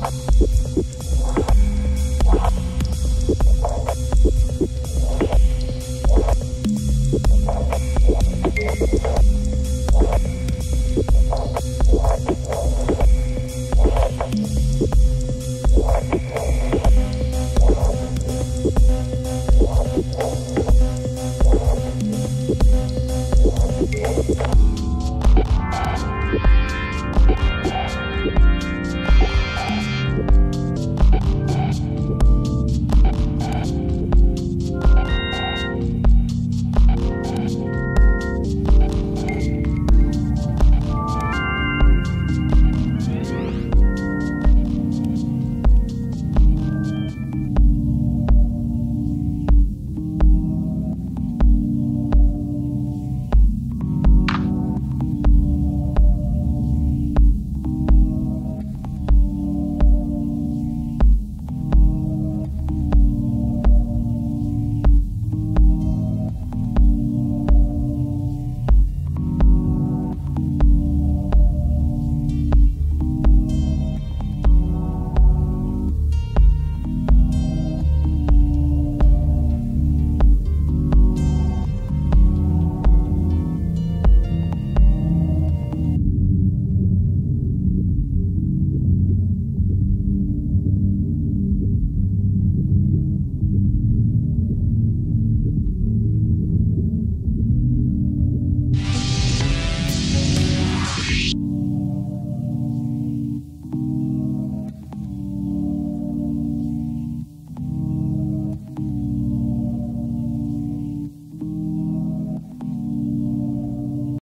Bye.